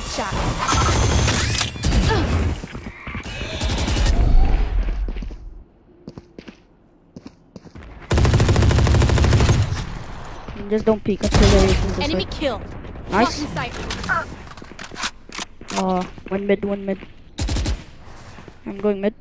Headshot. Just don't peek until they're Enemy kill. nice. Lock sight. Uh, one mid, one mid. I'm going mid.